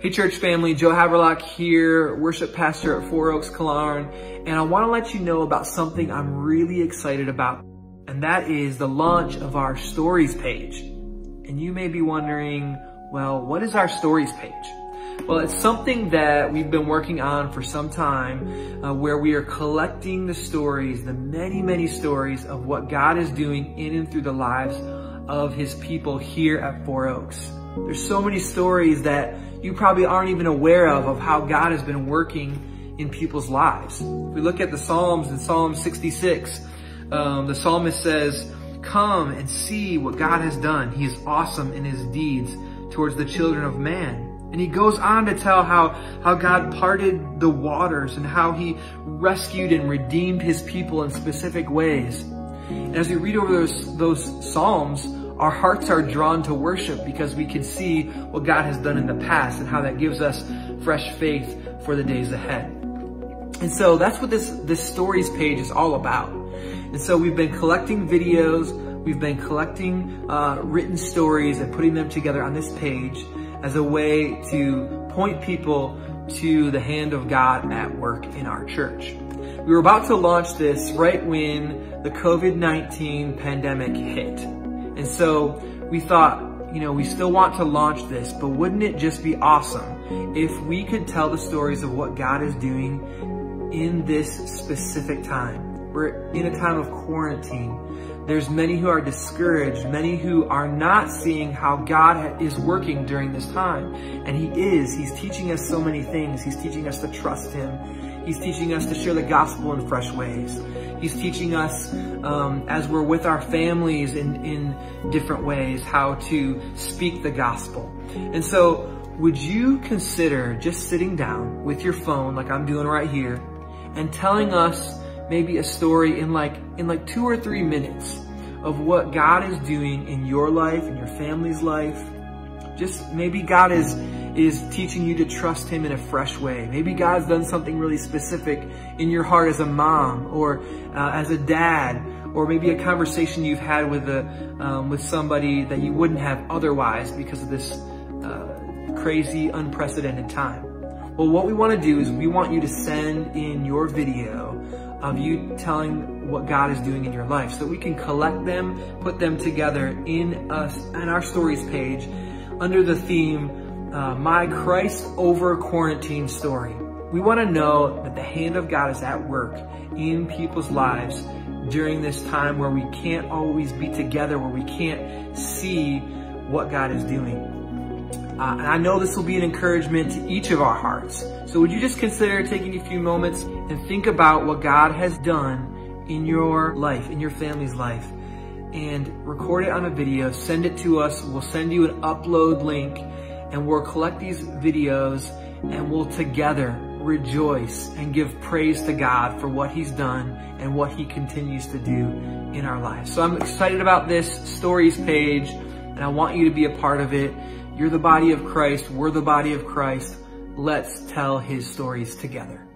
Hey church family, Joe Haverlock here, worship pastor at Four Oaks Killearn, and I want to let you know about something I'm really excited about, and that is the launch of our stories page. And you may be wondering, well, what is our stories page? Well, it's something that we've been working on for some time uh, where we are collecting the stories, the many, many stories of what God is doing in and through the lives of his people here at Four Oaks. There's so many stories that you probably aren't even aware of, of how God has been working in people's lives. If we look at the Psalms in Psalm 66, um, the psalmist says, come and see what God has done. He is awesome in his deeds towards the children of man. And he goes on to tell how, how God parted the waters and how he rescued and redeemed his people in specific ways. And as we read over those, those Psalms, our hearts are drawn to worship because we can see what God has done in the past and how that gives us fresh faith for the days ahead. And so that's what this, this stories page is all about. And so we've been collecting videos, we've been collecting uh, written stories and putting them together on this page as a way to point people to the hand of God at work in our church. We were about to launch this right when the COVID-19 pandemic hit. And so we thought, you know, we still want to launch this, but wouldn't it just be awesome if we could tell the stories of what God is doing in this specific time? We're in a time of quarantine. There's many who are discouraged, many who are not seeing how God is working during this time. And He is. He's teaching us so many things. He's teaching us to trust Him. He's teaching us to share the gospel in fresh ways. He's teaching us um, as we're with our families in, in different ways how to speak the gospel. And so would you consider just sitting down with your phone like I'm doing right here and telling us maybe a story in like in like two or three minutes of what God is doing in your life, in your family's life. Just maybe God is is teaching you to trust him in a fresh way. Maybe God's done something really specific in your heart as a mom or uh, as a dad, or maybe a conversation you've had with a um, with somebody that you wouldn't have otherwise because of this uh, crazy, unprecedented time. Well, what we want to do is we want you to send in your video of you telling what God is doing in your life so we can collect them, put them together in us and our stories page under the theme uh, my Christ over quarantine story. We want to know that the hand of God is at work in people's lives during this time where we can't always be together, where we can't see what God is doing. Uh, and I know this will be an encouragement to each of our hearts. So would you just consider taking a few moments and think about what God has done in your life, in your family's life, and record it on a video, send it to us. We'll send you an upload link and we'll collect these videos and we'll together rejoice and give praise to God for what he's done and what he continues to do in our lives. So I'm excited about this stories page and I want you to be a part of it. You're the body of Christ. We're the body of Christ. Let's tell his stories together.